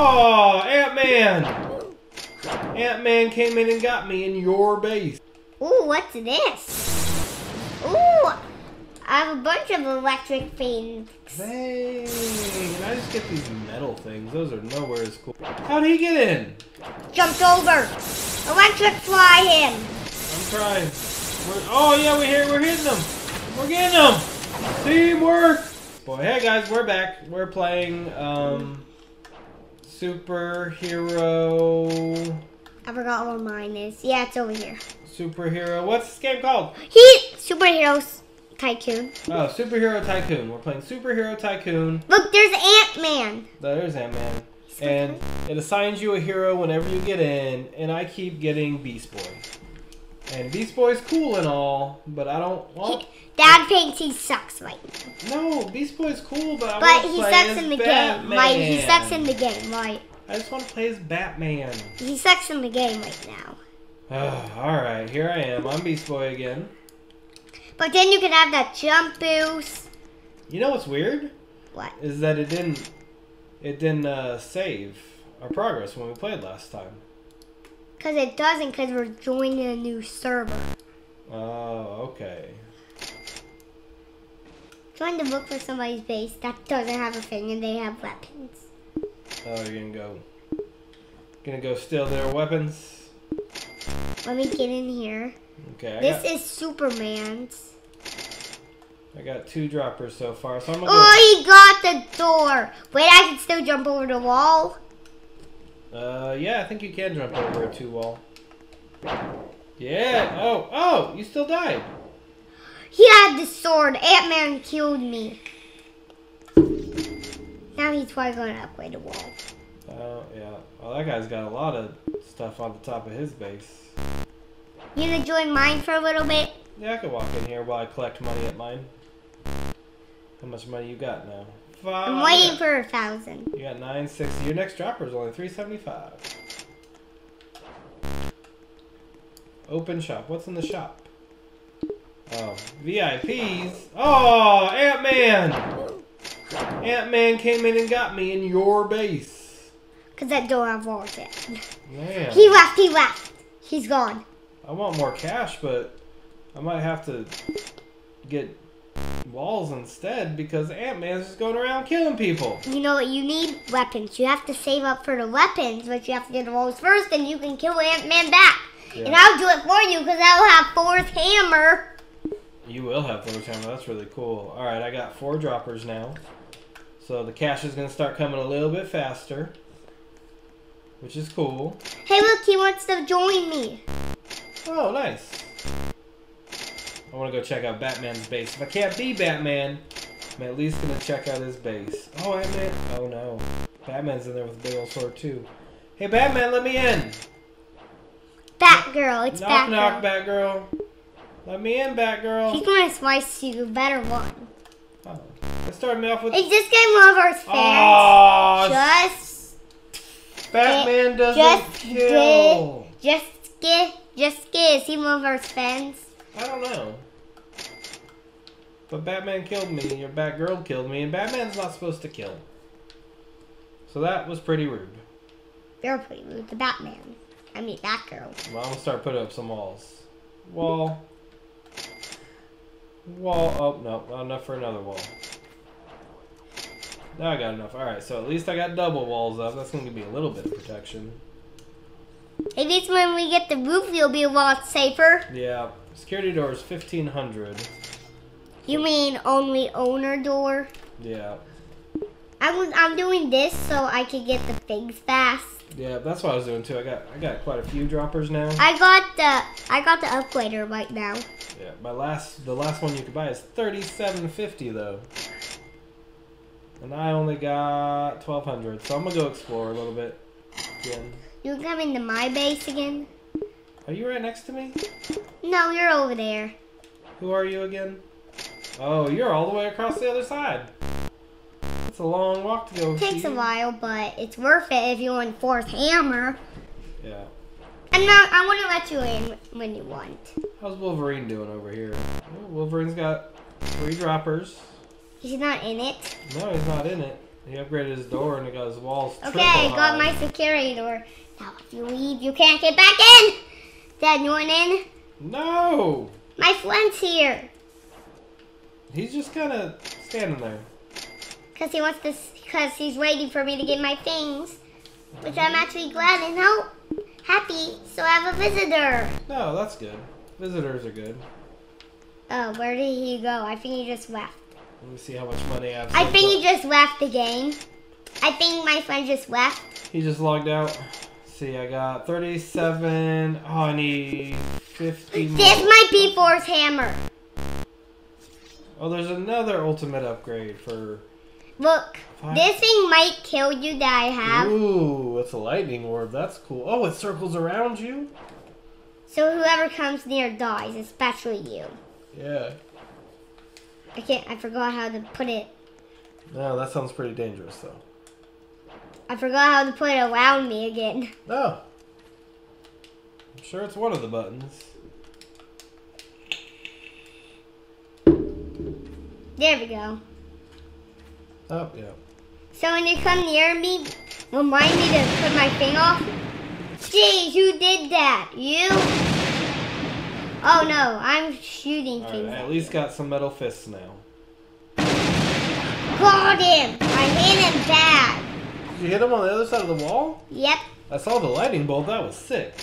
Oh, Ant-Man! Ant-Man came in and got me in your base. Ooh, what's this? Ooh, I have a bunch of electric things. Dang, and I just get these metal things. Those are nowhere as cool. How'd he get in? Jumped over. Electric fly him. I'm trying. We're, oh yeah, we're here. We're hitting them. We're getting them. Teamwork. Boy, hey guys, we're back. We're playing um, superhero. I forgot what mine is. Yeah, it's over here. Superhero. What's this game called? He superheroes tycoon. Oh, Superhero Tycoon. We're playing Superhero Tycoon. Look, there's Ant Man. There's Ant Man. And it assigns you a hero whenever you get in, and I keep getting Beast Boy. And Beast Boy's cool and all, but I don't want. Dad thinks he sucks right now. No, Beast Boy's cool, but I But want to he play sucks as in the Batman. game. Right, he sucks in the game, right. I just want to play as Batman. He sucks in the game right now. all right, here I am. I'm Beast Boy again. But then you can have that jump boost. You know what's weird? What? Is that it didn't it didn't uh, save our progress when we played last time. Because it doesn't, because we're joining a new server. Oh, okay. Trying to look for somebody's base that doesn't have a thing and they have weapons. Oh, you're gonna go. Gonna go steal their weapons. Let me get in here. Okay, I This got, is Superman's. I got two droppers so far, so I'm gonna Oh, he got the door. Wait, I can still jump over the wall. Uh, yeah, I think you can jump over a two wall. Yeah. Oh, oh, you still died. He had the sword. Ant Man killed me. Now he's probably going to upgrade the wall. Oh, yeah. Well, that guy's got a lot of stuff on the top of his base. You gonna join mine for a little bit? Yeah, I could walk in here while I collect money at mine. How much money you got now? Five. I'm waiting for a thousand. You got 960. Your next dropper is only 375. Open shop. What's in the shop? Oh, VIPs. Oh, Ant-Man! Ant-Man came in and got me in your base. Because that door I've walls in. Man, He left, he left. He's gone. I want more cash, but I might have to get walls instead because Ant-Man's just going around killing people. You know what you need? Weapons. You have to save up for the weapons, but you have to get the walls first, and you can kill Ant-Man back. And I'll do it for you because I'll have Thor's hammer. You will have Thor's hammer. That's really cool. All right, I got four droppers now, so the cash is gonna start coming a little bit faster, which is cool. Hey, look, he wants to join me. Oh, nice. I want to go check out Batman's base. If I can't be Batman, I'm at least gonna check out his base. Oh, Batman. Oh no, Batman's in there with a big old sword too. Hey, Batman, let me in. Batgirl, it's knock, Batgirl. knock, knock, Batgirl. Let me in, Batgirl. He's gonna slice you. Better one. Oh, started me off with. Is this game one of our fans? Oh, Just, Batman doesn't just kill. just get, just get. Is he one of our fans? I don't know. But Batman killed me, and your Batgirl killed me, and Batman's not supposed to kill. So that was pretty rude. They're pretty rude. The Batman. I mean, Batgirl. Well, I'm gonna start putting up some walls. Wall. Wall. Oh, no, not enough for another wall. Now I got enough. Alright, so at least I got double walls up. That's gonna give me a little bit of protection. At least when we get the roof, you'll be a lot safer. Yeah. Security door is 1500. You mean only owner door? Yeah. I'm, I'm doing this so I can get the things fast. Yeah, that's what I was doing too. I got I got quite a few droppers now. I got the I got the upgrader right now. Yeah, my last the last one you could buy is thirty seven fifty though, and I only got twelve hundred. So I'm gonna go explore a little bit. Again. You coming to my base again? Are you right next to me? No, you're over there. Who are you again? Oh, you're all the way across the other side. It's a long walk to go. It takes a while, but it's worth it if you want Thor's hammer. Yeah. I'm not. I want to let you in when you want. How's Wolverine doing over here? Oh, Wolverine's got three droppers. He's not in it. No, he's not in it. He upgraded his door and he got his walls. Okay, got high. my security door. Now, if you leave, you can't get back in. Dad, you want in? No! My friend's here. He's just kind of standing there. Because he wants to, because he's waiting for me to get my things. Which I'm actually glad and help, happy. So I have a visitor. No, that's good. Visitors are good. Oh, where did he go? I think he just left. Let me see how much money I have. I think he just left the game. I think my friend just left. He just logged out. See, I got 37. Oh, I need 50 more. This might be Thor's hammer. Oh, there's another ultimate upgrade for. Look, Five. this thing might kill you that I have. Ooh, it's a lightning orb. That's cool. Oh, it circles around you? So whoever comes near dies, especially you. Yeah. I can't. I forgot how to put it. No, that sounds pretty dangerous, though. I forgot how to put it around me again. Oh. I'm sure it's one of the buttons. There we go. Oh, yeah. So when you come near me, remind me to put my thing off. Jeez, who did that? You? Oh no, I'm shooting Alright, things. I at least got some metal fists now. Got him! I hit him bad. Did you hit him on the other side of the wall? Yep. I saw the lightning bolt. That was sick.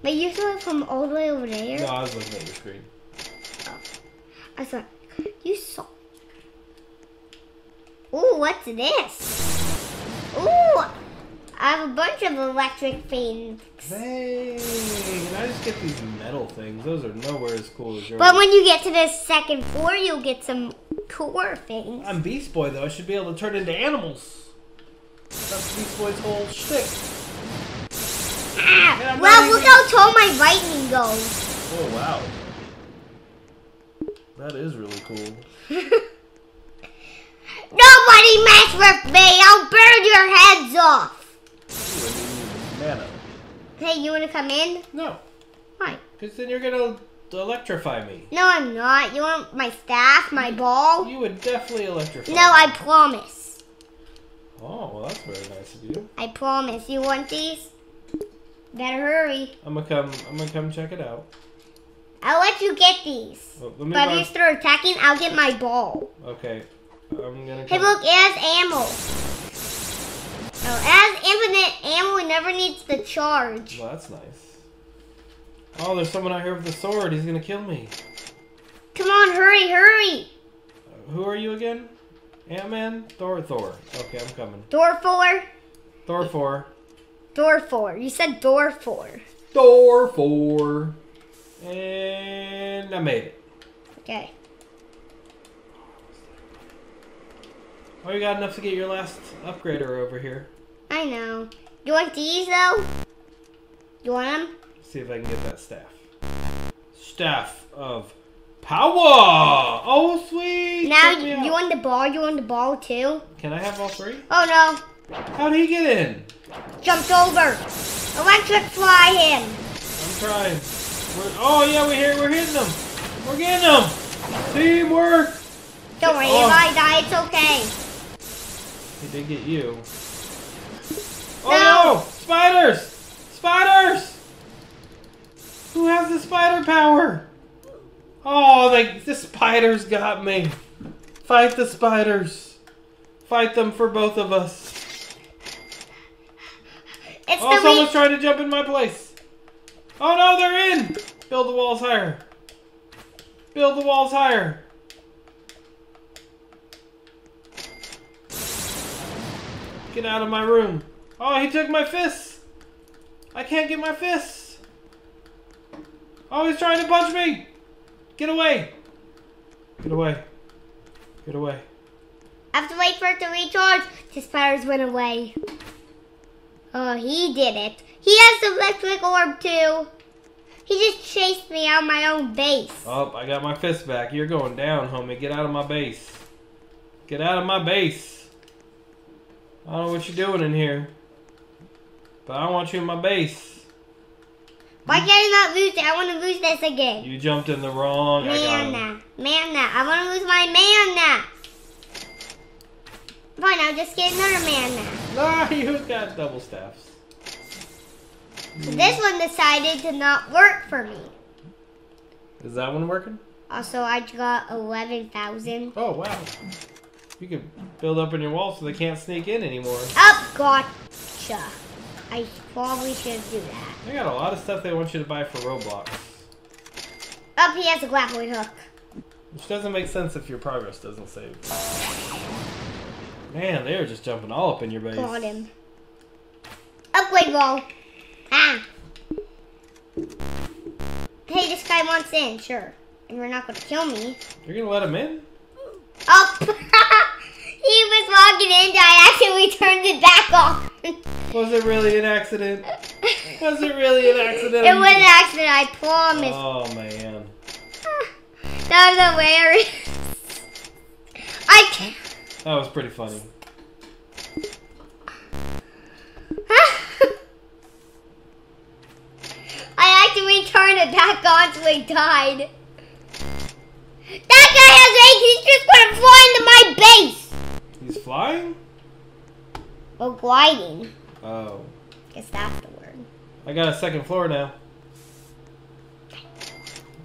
But you saw it from all the way over there? No, I was looking at your screen. Oh, I saw You saw. Ooh, what's this? Ooh! I have a bunch of electric things. Dang, can I just get these metal things? Those are nowhere as cool as yours. But when you get to the second floor, you'll get some cooler things. I'm Beast Boy, though. I should be able to turn into animals. That's Beast Boy's whole shtick. Ah, well, look even- how tall my lightning goes. Oh, wow. That is really cool. Nobody mess with me! I'll burn your heads off! Ooh, I need mana. Hey, you wanna come in? No, Why? because then you're gonna electrify me. No, I'm not. You want my staff, my ball? You would definitely electrify No, I promise. Oh, well, that's very nice of you. I promise. You want these? Better hurry. I'm gonna come. I'm gonna come check it out. I'll let you get these. Well, But if you start attacking, I'll get my ball. Okay, I'm gonna. Hey, look, it has ammo. Oh, it has infinite ammo. It never needs to charge. Well, that's nice. Oh, there's someone out here with a sword. He's gonna kill me. Come on, hurry, hurry. Uh, who are you again? Ant Man? Thor? Thor. Okay, I'm coming. Door four. Thor four. Door four. You said door four. Thor four. And I made it. Okay. Oh, you got enough to get your last upgrader over here. I know. You want these though? You want them? See if I can get that staff. Staff of power. Oh, sweet. Now you, you want the ball? You want the ball too? Can I have all three? Oh no! How'd he get in? Jumped over. Electric fly him. I'm trying. We're, oh yeah, we're here. We're hitting them. We're getting them. Teamwork. Don't worry, Oh. if I die, it's okay. He did get you. Oh No. no! Spiders! Spiders! Who has the spider power? Oh, they, the spiders got me. Fight the spiders. Fight them for both of us. It's Oh, someone's trying to jump in my place. Oh no, they're in! Build the walls higher. Build the walls higher. Get out of my room. Oh, he took my fists. I can't get my fists. Oh, he's trying to punch me. Get away. Get away. Get away. I have to wait for it to recharge. His powers went away. Oh, he did it. He has the electric orb too. He just chased me out of my own base. Oh, I got my fist back. You're going down, homie. Get out of my base. Get out of my base. I don't know what you're doing in here. But I don't want you in my base. Why can't I not lose it? I want to lose this again. You jumped in the wrong. I got him. Mana. Mana. I want to lose my mana. Fine, I'll just get another man now. Nah, you got double staffs. This one decided to not work for me. Is that one working? Also, I got 11,000. Oh, wow. You can build up in your wall so they can't sneak in anymore. Up, gotcha. I probably should do that. They got a lot of stuff they want you to buy for Roblox. Up, he has a grappling hook. Which doesn't make sense if your progress doesn't save. Man, they're just jumping all up in your base. Got him. Upgrade roll. Hey, this guy wants in, sure. And you're not gonna kill me. You're gonna let him in? Oh, Up. he was walking in, I actually turned it back on. Was it really an accident? Was it really an accident? it was an accident, I promise. Oh man. that was hilarious. I can't. That was pretty funny. I actually turned it back on so he died. That guy has eggs. He's just gonna fly into my base. He's flying? Or gliding. Oh. Guess that's the word. I got a second floor now.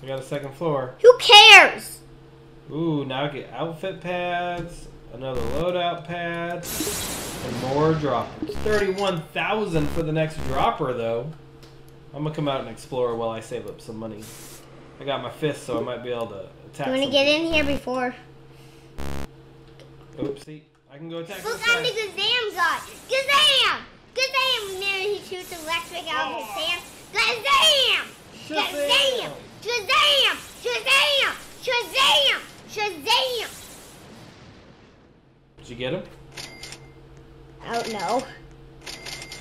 I got a second floor. Who cares? Ooh, now I get outfit pads, another loadout pad, and more droppers. 31,000 for the next dropper, though. I'm gonna come out and explore while I save up some money. I got my fist, so I might be able to attack. You wanna get in here before? Oopsie. I can go attack Look this at the guy. Gazam! Gazam! Gazam! There he shoots electric out of his oh. hands. Gazam! Shazam! Shazam! Shazam! Shazam! Shazam! Did you get him? Oh no.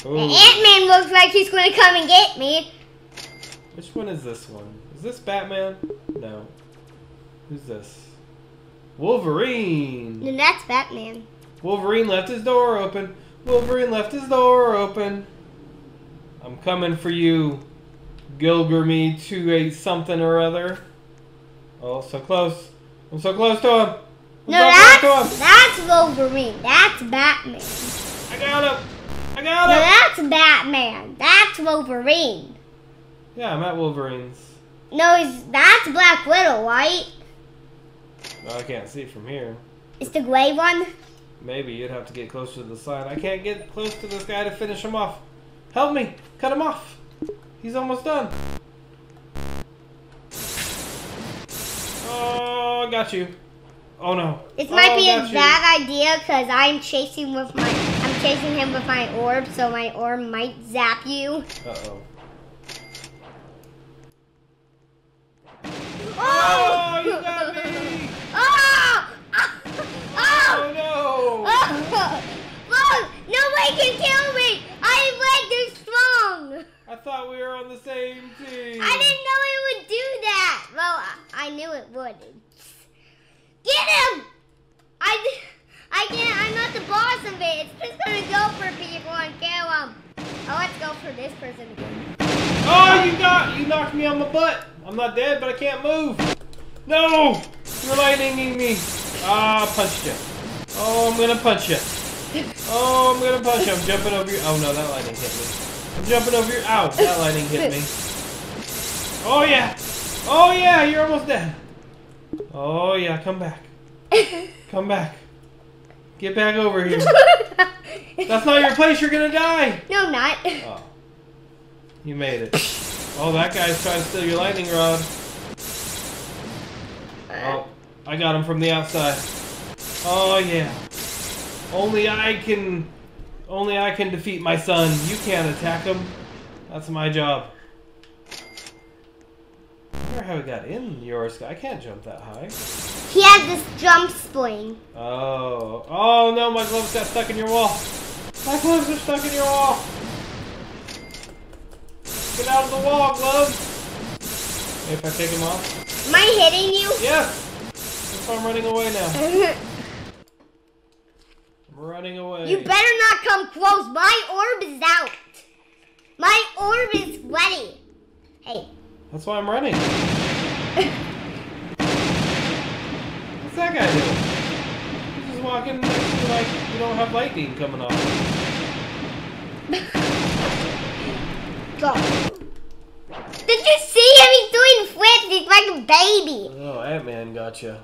Ooh. Ant-Man looks like he's gonna come and get me. Which one is this one? Is this Batman? No. Who's this? Wolverine! No, that's Batman. Wolverine left his door open. Wolverine left his door open. I'm coming for you, to a something or other. Oh, so close. I'm so close to him. I'm No, so to that's that's Wolverine. That's Batman. I got him. I got that's Batman. That's Wolverine. Yeah, I'm at Wolverine's. No, he's, that's Black Widow, right? I can't see from here. It's the gray one. Maybe you'd have to get closer to the side. I can't get close to this guy to finish him off. Help me! Cut him off! He's almost done. Oh, I got you. Oh no. This might Oh, be a you. bad idea because I'm chasing with my chasing him with my orb, so my orb might zap you. Uh oh. Oh! Oh, you got me! Oh! Oh Oh! no! Oh! Look! Nobody can kill me! I'm like too strong! I thought we were on the same team. I didn't know it would do that! Well, I, I knew it would. Get him! I, I can't, I'm not the boss of it. It's just gonna go for people and kill them. Oh, let's go for this person again. Oh, you got you knocked me on my butt. I'm not dead, but I can't move. No, you're lightninging me. Ah, I punched you. Oh, I'm gonna punch you. Oh, I'm gonna punch you. I'm jumping over your. Oh no, that lightning hit me. I'm jumping over your. Ow, that lightning hit me. Oh yeah. Oh yeah, you're almost dead. Oh yeah, come back. Come back. Get back over here. That's not your place. You're gonna die. no, not. Oh. You made it. Oh, that guy's trying to steal your lightning rod. Oh, I got him from the outside. Oh, yeah. Only I can... Only I can defeat my son. You can't attack him. That's my job. I wonder how he got in yours. I can't jump that high. He has this jump spring. Oh. Oh, no, my gloves got stuck in your wall. My gloves are stuck in your wall. Get out of the wall, gloves. If I take them off. Am I hitting you? Yes. That's why I'm running away now. I'm running away. you better not come close. My orb is out. My orb is ready. Hey, That's why I'm running. What's that guy doing? He just walking like, like you don't have lightning coming off. Did you see him? He's doing flips. He's like a baby. Oh, Ant Man gotcha.